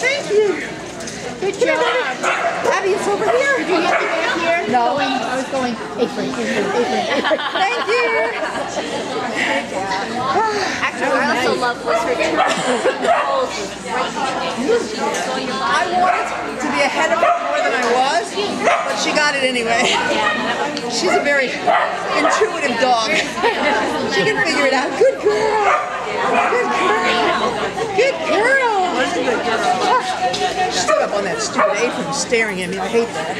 Thank you. Good job. Abby, it's over here. Did you get me back here? No. I was going apron, apron, apron, apron. Thank you. Love was her. I wanted to be ahead of her more than I was, but she got it anyway. She's a very intuitive dog. She can figure it out. Good girl. Good girl. Good girl. She stood up on that stupid apron staring at me. I hate that.